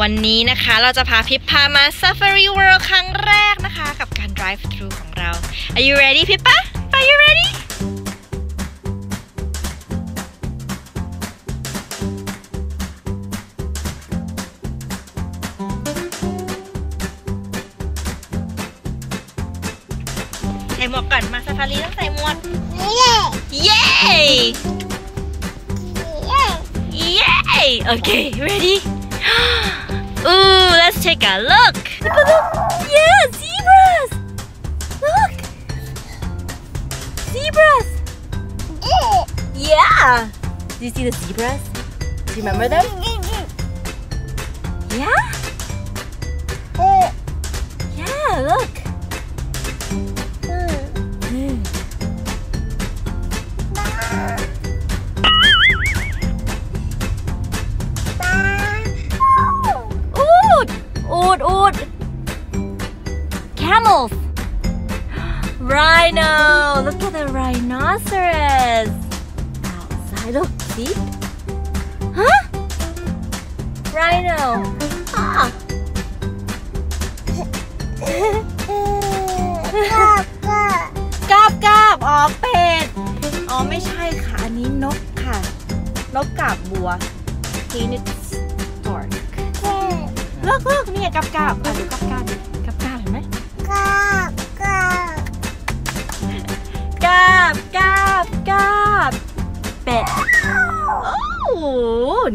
วันนี้นะคะเราจะพาพิปพามา Safari World ครั้งแรกนะคะ กับการ drive through ของเรา Are you ready พิปปะ Are you ready ใส่หมวกก่อน มา Safari ต้องใส่หมวก เย้ Yay! Okay, ready? Ooh, let's take a look. Look, look, look. Yeah, zebras. Look. Zebras. Yeah. Do you see the zebras? Do you remember them? Yeah? Yeah, Rhino! Look at the rhinoceros! Outside, look, see? Huh? Rhino! Ah! กาบกาบอ๋อเป็ด อ๋อไม่ใช่ค่ะ อันนี้นกค่ะ นกกาบบัว Phoenix stork เลิกเลิกนี่ไงกับกาบอะดูกับกาบดิกับกาบเห็นไหมกาบกาบ เป็ดโอ้โห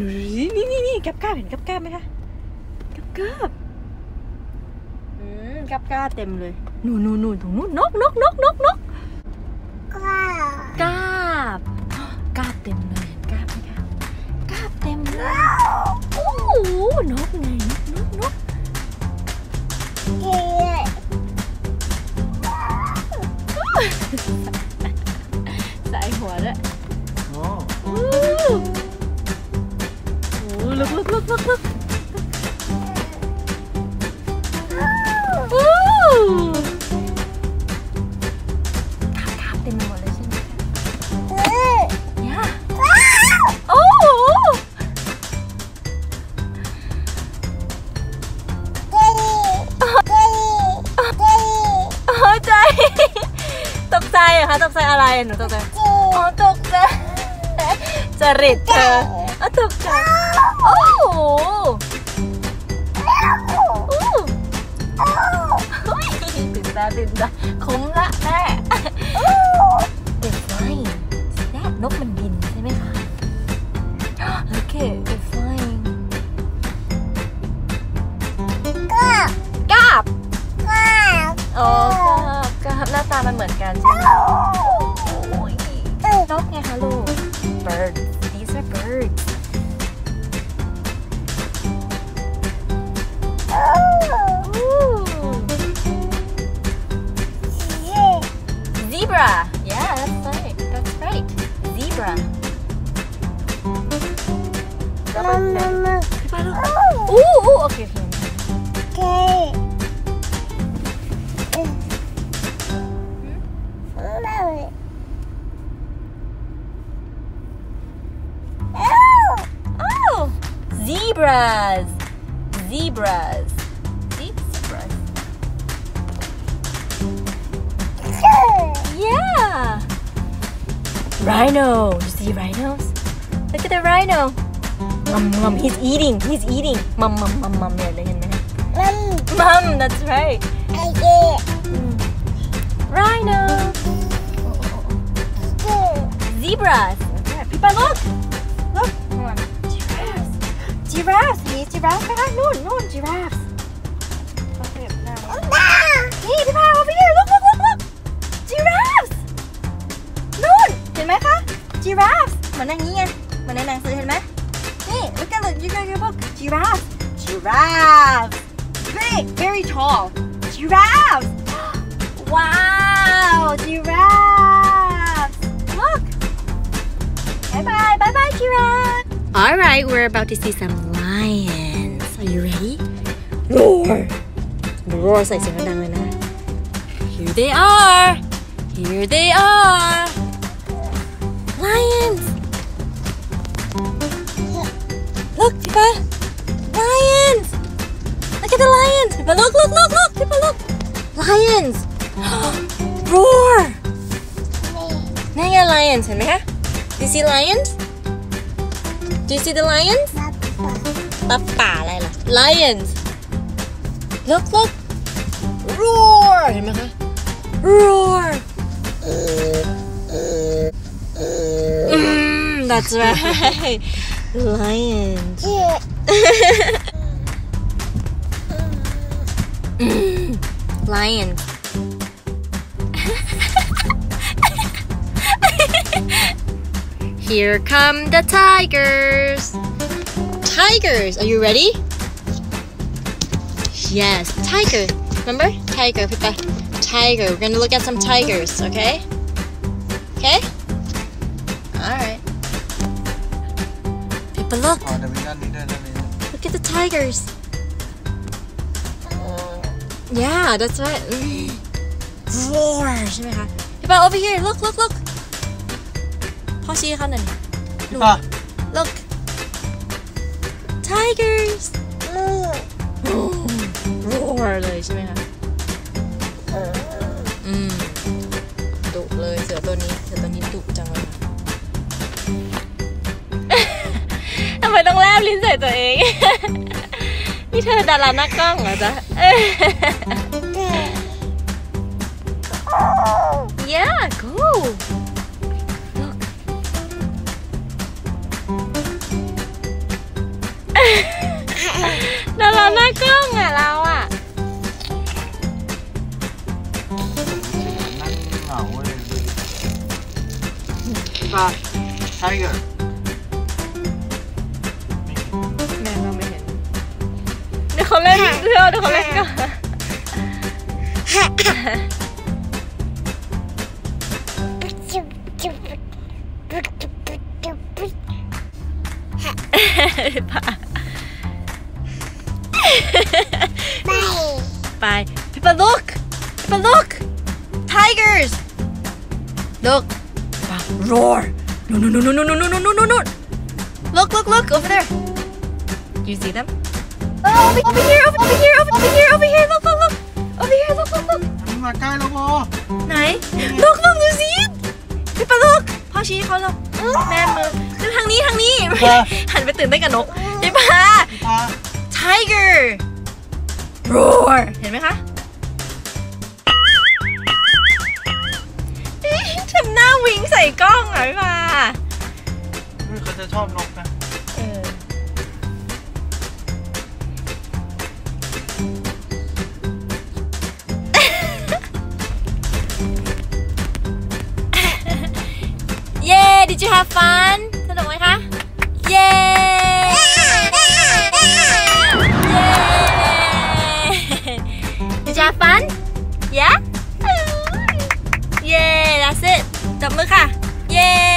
ดูดินี่นี่นี่กับกาบเห็นกับกาบไหมคะกับกาบอืมกับกาบเต็มเลยนู่นนู่นนู่นตรงนู้นนกนกนกนกนกกาบกาบเต็มเลยเห็นกาบไหมคะกาบเต็มเลยโอ้โหนกไงนกนกนกใส่หัวด้วย Ooh. Ooh, look, look, look, look, look. Ooh. Yeah. Oh. Tóc sai à hả? Tóc sai à lại nữa tóc ริตเธออ๋อตกใจโอ้โหอู้เฮ้ยตื่นตาตื่นตาคุ้มละแม่ It's flying See that นกมันบินใช่ไหมคะโอเค It's flying กาบอ๋อกาบกาบหน้าตามันเหมือนกันใช่ไหมโอ้ยนกไงคะลูก birds these are. Zebra. Yeah, that's right. That's right. Zebra. Ooh, ooh, okay, okay. Zebras. Zebras. See, zebras. Yeah. Rhino. You see rhinos? Look at the rhino. Mum, mum. He's eating. He's eating. Mum, mum, mum, mum. Yeah, look at him. Mum, that's right. Rhino. Zebras. Pippa, look. Look Come on. Giraffes. Giraffes. These giraffes. Ah, no, no, giraffes. Okay, now. Hey, Pippa, over here. Look, look, look, look. Giraffes. นู่นเห็นไหมคะ Giraffes เหมือนอย่างนี้ไงเหมือนในหนังสือเห็นไหมนี่ look at the you got your book Giraffes Giraffes big very tall Giraffes wow Giraffes look bye bye bye bye giraffe All right, we're about to see some lions. Are you ready? Roar! The roar is like Here they are! Here they are! Lions! Look, Pippa! Lions! Look at the lions! Pippa, look, look, look, look! Pippa, look! Lions! Roar! นั่นไง lions เห็นไหมคะ Do you see lions? Do you see the lions ปับป่าอะไรล่ะ lions look look roar เห็นไหมคะ roar mm, that's right lions Mm, lions Here come the tigers. Tigers, are you ready? Yes, tiger. Remember? Tiger, Pippa. Tiger. We're gonna look at some tigers, okay? Okay? Alright. Pippa, look. อ๋อเดี๋ยวมีด้านนี้ด้วยด้านนี้ด้วย Look at the tigers. Yeah, that's right. Mm. Roar ใช่ไหมคะ Pippa, over here. Look, look, look. พ่อชี้ให้เขาหน่อยพี่ป่ะ Look. Tigers. Roar เลยใช่ไหมคะอืมดุเลยเสือตัวนี้เสือตัวนี้ดุจังเลยทำไมต้องแลบลิ้นใส่ตัวเอง นี่เธอดาราหน้ากล้องเหรอจ๊ะ yeah go พี่ป่ะไทเกอร์ แม่ก็ไม่เห็น เดี๋ยวเขาเล่นเดี๋ยวเดี๋ยวเขาเล่นก่อน ไปพี่ปา look พี่ปา look tigers look พี่ปา Roar no no no no no no no no no no no look look look over there do you see them oh over, over here over, over here over, over here over here look look look over here look look look มันมาใกล้แล้วโบไหน look look do you see it พี่ปา look พ่อชี้ให้เขา look แม่มือดูทางนี้ทางนี้ หันไปตื่นเต้นกับนกพี่ปาพี่ป่ะ Tiger roar เห็นไหมคะ ใส่กล้องเหรอพี่มา ไม่เขาจะชอบนกนะ เออ เย้ did you have fun สนุกไหมคะ เย้ เย้ จับมือค่ะ เย้